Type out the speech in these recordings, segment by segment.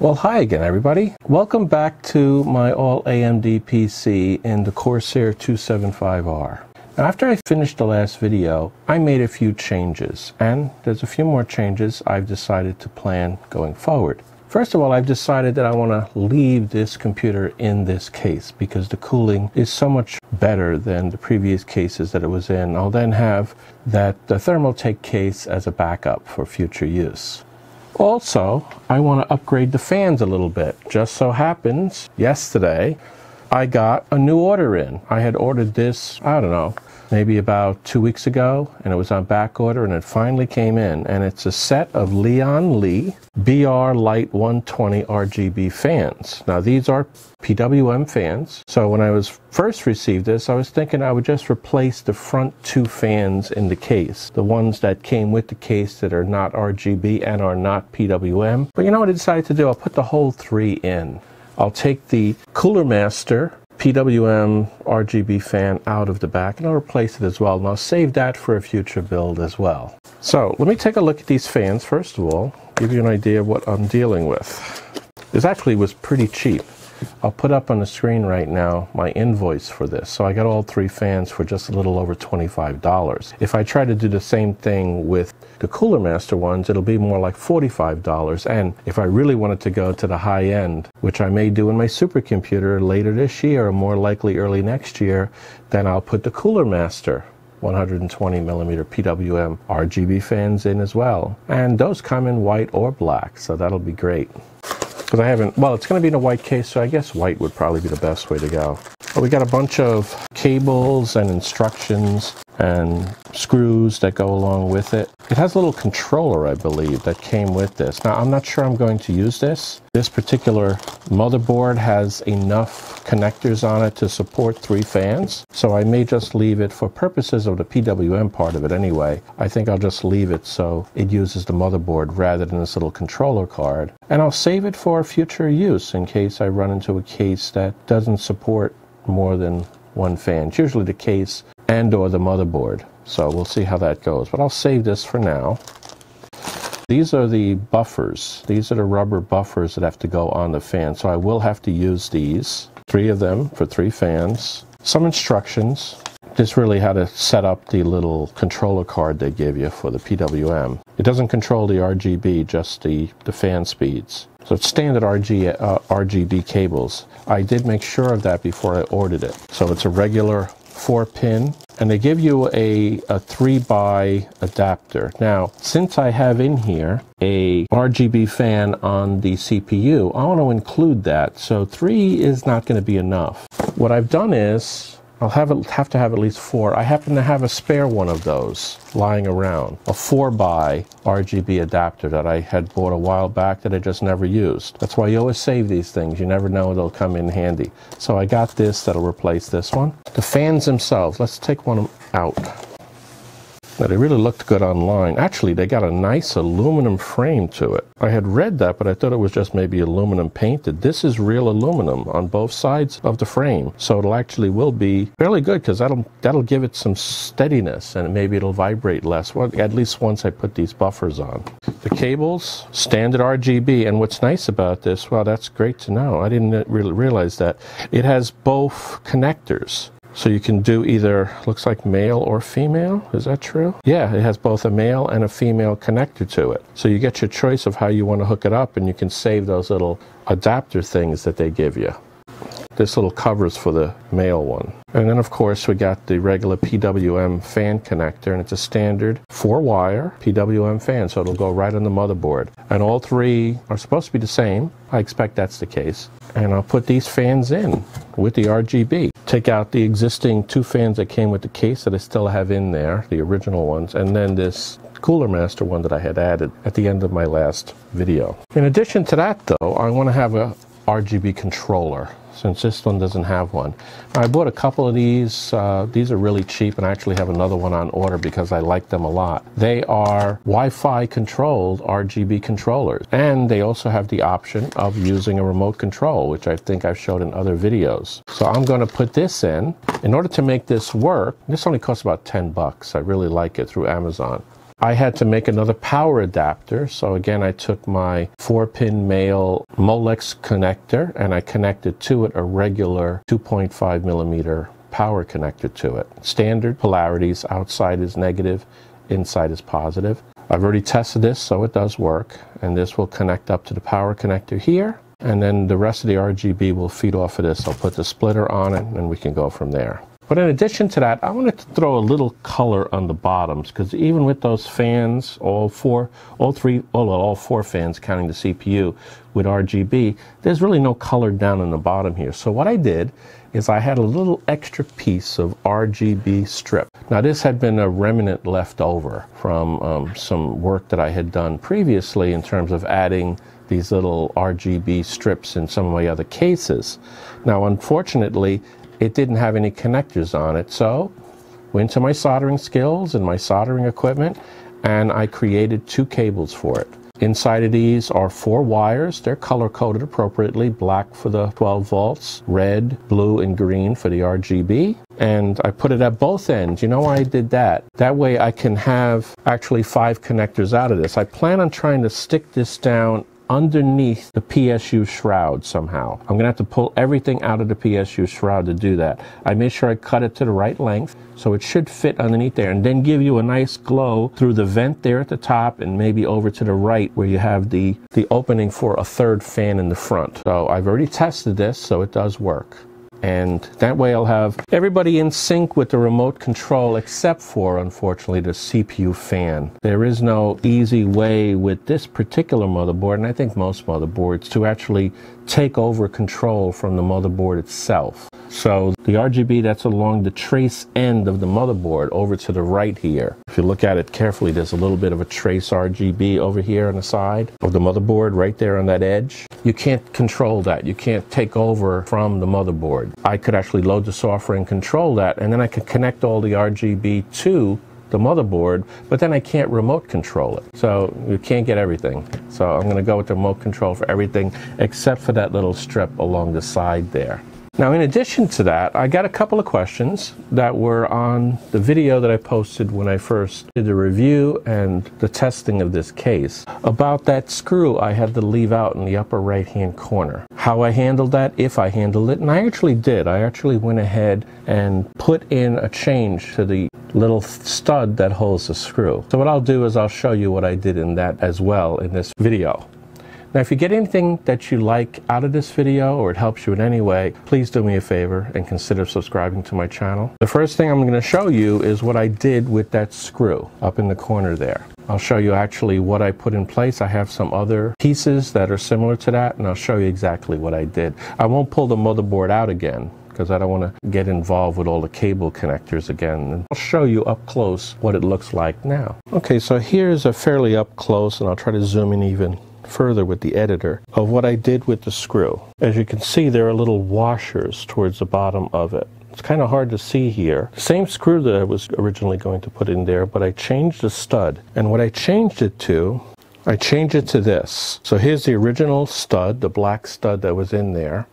Well, hi again, everybody. Welcome back to my all AMD PC in the Corsair 275R. Now, after I finished the last video, I made a few changes, and there's a few more changes I've decided to plan going forward. First of all, I've decided that I want to leave this computer in this case because the cooling is so much better than the previous cases that it was in. I'll then have that the Thermaltake case as a backup for future use. Also, I want to upgrade the fans a little bit. Just so happens, yesterday, I got a new order in. I had ordered this, I don't know, maybe about two weeks ago, and it was on back order, and it finally came in. And it's a set of Lian Li BR Lite 120 RGB fans. Now, these are PWM fans. So when I was first received this, I was thinking I would just replace the front two fans in the case, the ones that came with the case that are not RGB and are not PWM. But you know what I decided to do? I'll put the whole three in. I'll take the Cooler Master PWM RGB fan out of the back and I'll replace it as well and I'll save that for a future build as well. So let me take a look at these fans first of all, give you an idea of what I'm dealing with. This actually was pretty cheap. I'll put up on the screen right now my invoice for this. So I got all three fans for just a little over $25. If I try to do the same thing with the Cooler Master ones, it'll be more like $45. And if I really wanted to go to the high end, which I may do in my supercomputer later this year or more likely early next year, then I'll put the Cooler Master 120 millimeter PWM RGB fans in as well. And those come in white or black, so that'll be great. Because I haven't, well, it's going to be in a white case, so I guess white would probably be the best way to go. But we got a bunch of cables and instructions and screws that go along with it. It has a little controller, I believe, that came with this. Now, I'm not sure I'm going to use this. This particular motherboard has enough connectors on it to support three fans, so I may just leave it for purposes of the PWM part of it anyway. I think I'll just leave it so it uses the motherboard rather than this little controller card. And I'll save it for future use in case I run into a case that doesn't support more than one fan. It's usually the case and or the motherboard. So we'll see how that goes. But I'll save this for now. These are the buffers. These are the rubber buffers that have to go on the fan. So I will have to use these. Three of them for three fans. Some instructions. just really how to set up the little controller card they give you for the PWM. It doesn't control the RGB, just the, the fan speeds. So it's standard RG, uh, RGB cables. I did make sure of that before I ordered it. So it's a regular four pin and they give you a, a three by adapter. Now, since I have in here a RGB fan on the CPU, I want to include that. So three is not going to be enough. What I've done is I'll have, have to have at least four. I happen to have a spare one of those lying around, a 4 by RGB adapter that I had bought a while back that I just never used. That's why you always save these things. You never know they'll come in handy. So I got this that'll replace this one. The fans themselves, let's take one out. Now, they really looked good online. Actually, they got a nice aluminum frame to it. I had read that, but I thought it was just maybe aluminum painted. This is real aluminum on both sides of the frame, so it'll actually will be fairly good because that'll that'll give it some steadiness and maybe it'll vibrate less. Well, at least once I put these buffers on. The cables, standard RGB, and what's nice about this, well, that's great to know. I didn't really realize that it has both connectors. So you can do either, looks like male or female. Is that true? Yeah, it has both a male and a female connector to it. So you get your choice of how you want to hook it up and you can save those little adapter things that they give you. This little covers for the male one. And then of course we got the regular PWM fan connector and it's a standard four wire PWM fan so it'll go right on the motherboard. And all three are supposed to be the same. I expect that's the case. And I'll put these fans in with the RGB. Take out the existing two fans that came with the case that I still have in there, the original ones, and then this Cooler Master one that I had added at the end of my last video. In addition to that though, I want to have a RGB controller since this one doesn't have one. I bought a couple of these. Uh, these are really cheap and I actually have another one on order because I like them a lot. They are Wi-Fi controlled RGB controllers and they also have the option of using a remote control which I think I've showed in other videos. So I'm going to put this in. In order to make this work, this only costs about 10 bucks. I really like it through Amazon. I had to make another power adapter. So again, I took my four pin male Molex connector and I connected to it a regular 2.5 millimeter power connector to it. Standard polarities, outside is negative, inside is positive. I've already tested this, so it does work. And this will connect up to the power connector here. And then the rest of the RGB will feed off of this. I'll put the splitter on it and we can go from there. But in addition to that, I wanted to throw a little color on the bottoms because even with those fans, all four, all three, all, all four fans counting the CPU with RGB, there's really no color down in the bottom here. So what I did is I had a little extra piece of RGB strip. Now this had been a remnant left over from um, some work that I had done previously in terms of adding these little RGB strips in some of my other cases. Now unfortunately, it didn't have any connectors on it. So went to my soldering skills and my soldering equipment and I created two cables for it. Inside of these are four wires. They're color coded appropriately black for the 12 volts, red, blue, and green for the RGB. And I put it at both ends. You know why I did that? That way I can have actually five connectors out of this. I plan on trying to stick this down underneath the PSU shroud somehow. I'm gonna have to pull everything out of the PSU shroud to do that. I made sure I cut it to the right length so it should fit underneath there and then give you a nice glow through the vent there at the top and maybe over to the right where you have the, the opening for a third fan in the front. So I've already tested this so it does work. And that way I'll have everybody in sync with the remote control except for, unfortunately, the CPU fan. There is no easy way with this particular motherboard, and I think most motherboards, to actually take over control from the motherboard itself. So the RGB that's along the trace end of the motherboard over to the right here. If you look at it carefully, there's a little bit of a trace RGB over here on the side of the motherboard right there on that edge. You can't control that. You can't take over from the motherboard. I could actually load the software and control that, and then I could connect all the RGB to the motherboard, but then I can't remote control it. So you can't get everything. So I'm going to go with the remote control for everything except for that little strip along the side there. Now, in addition to that, I got a couple of questions that were on the video that I posted when I first did the review and the testing of this case about that screw I had to leave out in the upper right hand corner. How I handled that, if I handled it, and I actually did. I actually went ahead and put in a change to the little stud that holds the screw. So what I'll do is I'll show you what I did in that as well in this video. Now, if you get anything that you like out of this video or it helps you in any way, please do me a favor and consider subscribing to my channel. The first thing I'm going to show you is what I did with that screw up in the corner there. I'll show you actually what I put in place. I have some other pieces that are similar to that, and I'll show you exactly what I did. I won't pull the motherboard out again because I don't want to get involved with all the cable connectors again. And I'll show you up close what it looks like now. Okay, so here's a fairly up close, and I'll try to zoom in even further with the editor of what I did with the screw. As you can see, there are little washers towards the bottom of it. It's kind of hard to see here. Same screw that I was originally going to put in there, but I changed the stud. And what I changed it to, I changed it to this. So here's the original stud, the black stud that was in there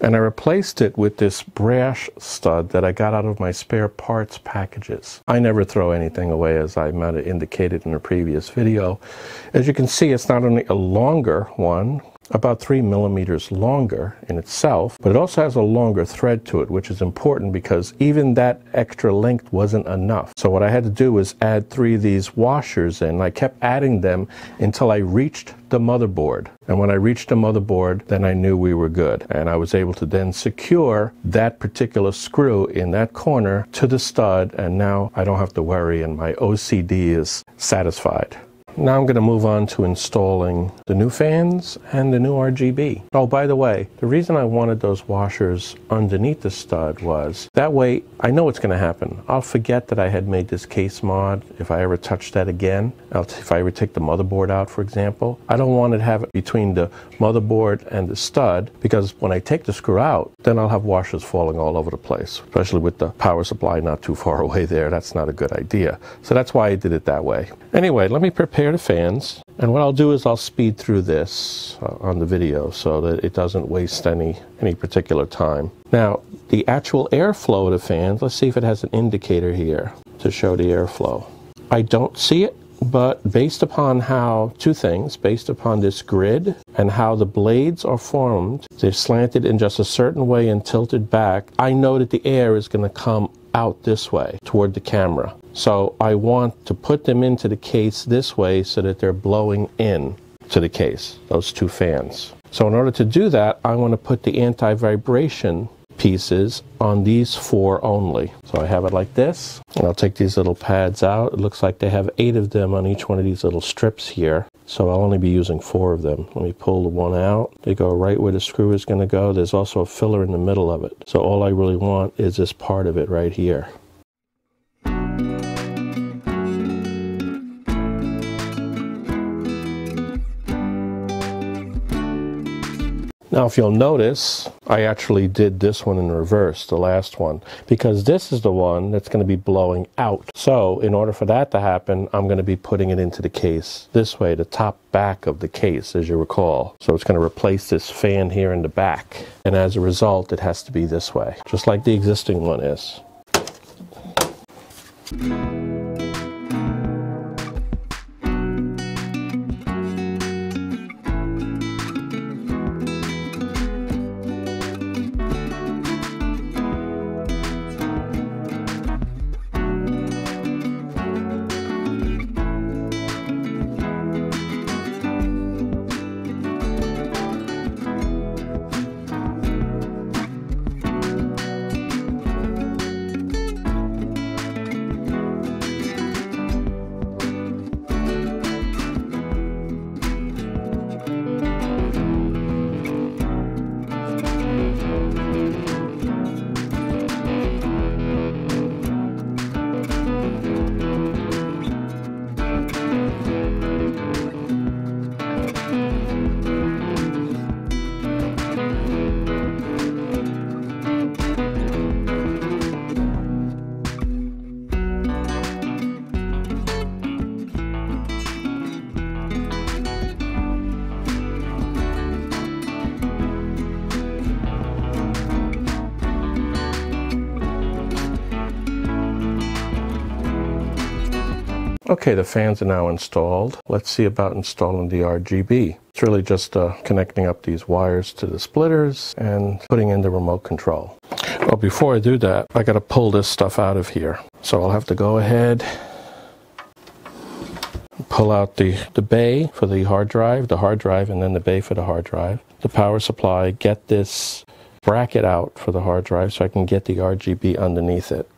and I replaced it with this brass stud that I got out of my spare parts packages. I never throw anything away as I might have indicated in a previous video. As you can see, it's not only a longer one, about three millimeters longer in itself, but it also has a longer thread to it, which is important because even that extra length wasn't enough. So what I had to do was add three of these washers in. I kept adding them until I reached the motherboard. And when I reached the motherboard, then I knew we were good. And I was able to then secure that particular screw in that corner to the stud. And now I don't have to worry and my OCD is satisfied. Now I'm going to move on to installing the new fans and the new RGB. Oh, by the way, the reason I wanted those washers underneath the stud was that way I know what's going to happen. I'll forget that I had made this case mod if I ever touch that again. if I ever take the motherboard out, for example. I don't want to have it between the motherboard and the stud because when I take the screw out, then I'll have washers falling all over the place, especially with the power supply not too far away there. That's not a good idea. So that's why I did it that way. Anyway, let me prepare pair of fans. And what I'll do is I'll speed through this uh, on the video so that it doesn't waste any, any particular time. Now, the actual airflow of the fans, let's see if it has an indicator here to show the airflow. I don't see it, but based upon how, two things, based upon this grid and how the blades are formed, they're slanted in just a certain way and tilted back, I know that the air is going to come out this way toward the camera. So I want to put them into the case this way so that they're blowing in to the case, those two fans. So in order to do that, I want to put the anti-vibration pieces on these four only. So I have it like this, and I'll take these little pads out. It looks like they have eight of them on each one of these little strips here. So I'll only be using four of them. Let me pull the one out. They go right where the screw is going to go. There's also a filler in the middle of it. So all I really want is this part of it right here. Now, if you'll notice, I actually did this one in reverse, the last one, because this is the one that's going to be blowing out. So in order for that to happen, I'm going to be putting it into the case this way, the top back of the case, as you recall. So it's going to replace this fan here in the back. And as a result, it has to be this way, just like the existing one is. Okay, the fans are now installed. Let's see about installing the RGB. It's really just uh, connecting up these wires to the splitters and putting in the remote control. Well, before I do that, I got to pull this stuff out of here. So I'll have to go ahead pull out the, the bay for the hard drive, the hard drive, and then the bay for the hard drive, the power supply, get this bracket out for the hard drive so I can get the RGB underneath it.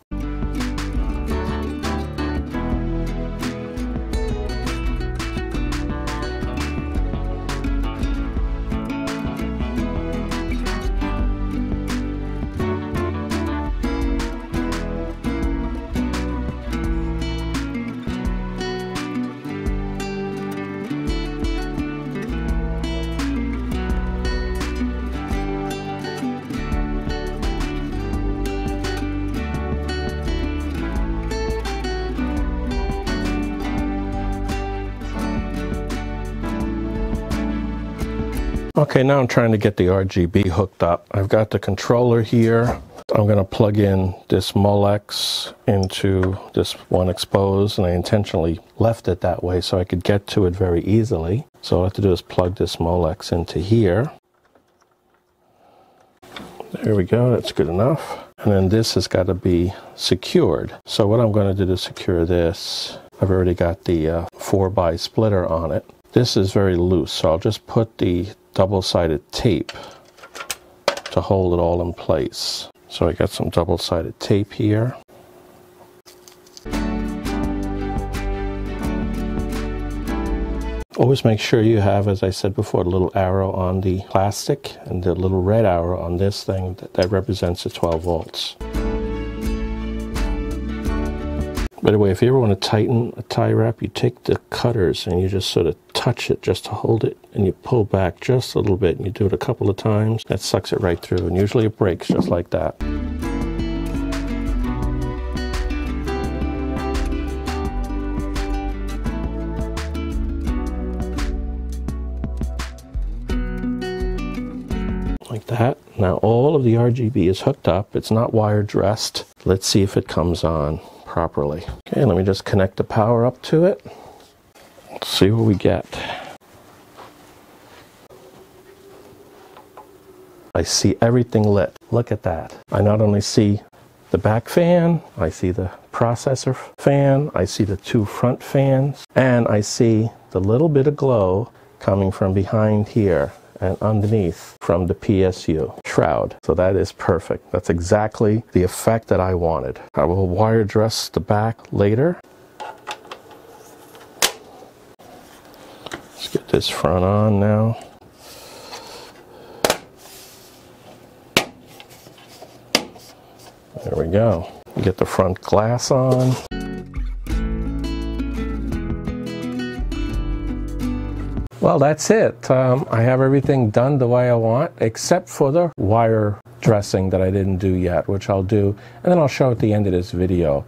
Okay, now I'm trying to get the RGB hooked up. I've got the controller here. I'm going to plug in this Molex into this one exposed, and I intentionally left it that way so I could get to it very easily. So all I have to do is plug this Molex into here. There we go, that's good enough. And then this has got to be secured. So what I'm going to do to secure this, I've already got the uh, 4 by splitter on it. This is very loose, so I'll just put the double-sided tape to hold it all in place. So I got some double-sided tape here. Always make sure you have, as I said before, a little arrow on the plastic and the little red arrow on this thing that, that represents the 12 volts. By the way, if you ever want to tighten a tie wrap, you take the cutters and you just sort of touch it just to hold it and you pull back just a little bit and you do it a couple of times. That sucks it right through and usually it breaks just like that. Like that. Now all of the RGB is hooked up. It's not wire dressed. Let's see if it comes on properly. Okay, let me just connect the power up to it. Let's see what we get. I see everything lit. Look at that. I not only see the back fan, I see the processor fan, I see the two front fans, and I see the little bit of glow coming from behind here and underneath from the PSU shroud. So that is perfect. That's exactly the effect that I wanted. I will wire dress the back later. Let's get this front on now. There we go. Get the front glass on. Well, that's it. Um, I have everything done the way I want, except for the wire dressing that I didn't do yet, which I'll do, and then I'll show at the end of this video.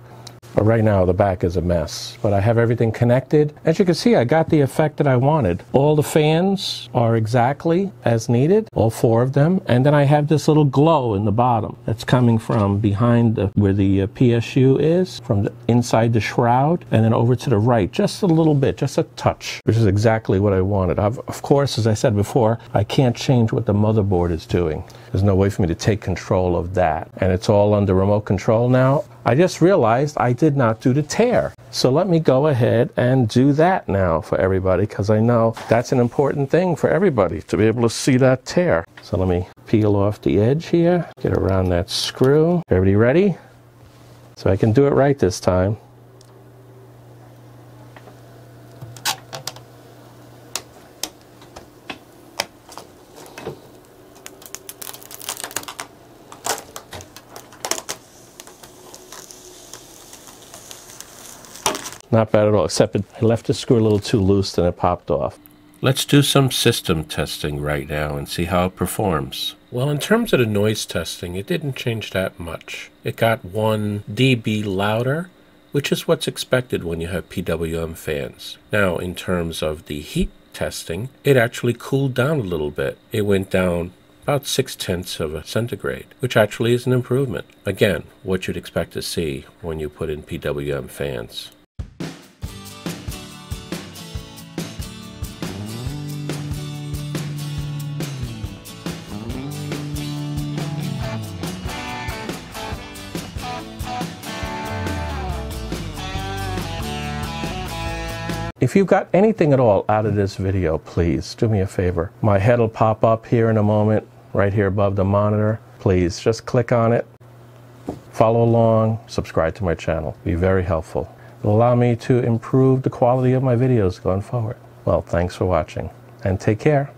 But right now the back is a mess. But I have everything connected. As you can see, I got the effect that I wanted. All the fans are exactly as needed, all four of them. And then I have this little glow in the bottom that's coming from behind the, where the uh, PSU is, from the, inside the shroud, and then over to the right, just a little bit, just a touch, which is exactly what I wanted. I've, of course, as I said before, I can't change what the motherboard is doing. There's no way for me to take control of that. And it's all under remote control now. I just realized I did not do the tear. So let me go ahead and do that now for everybody because I know that's an important thing for everybody to be able to see that tear. So let me peel off the edge here, get around that screw. Everybody ready? So I can do it right this time. Not bad at all, except it, I left the screw a little too loose and it popped off. Let's do some system testing right now and see how it performs. Well, in terms of the noise testing, it didn't change that much. It got 1 dB louder, which is what's expected when you have PWM fans. Now, in terms of the heat testing, it actually cooled down a little bit. It went down about 6 tenths of a centigrade, which actually is an improvement. Again, what you'd expect to see when you put in PWM fans. If you've got anything at all out of this video, please do me a favor. My head will pop up here in a moment, right here above the monitor. Please just click on it, follow along, subscribe to my channel. Be very helpful. It'll allow me to improve the quality of my videos going forward. Well, thanks for watching and take care.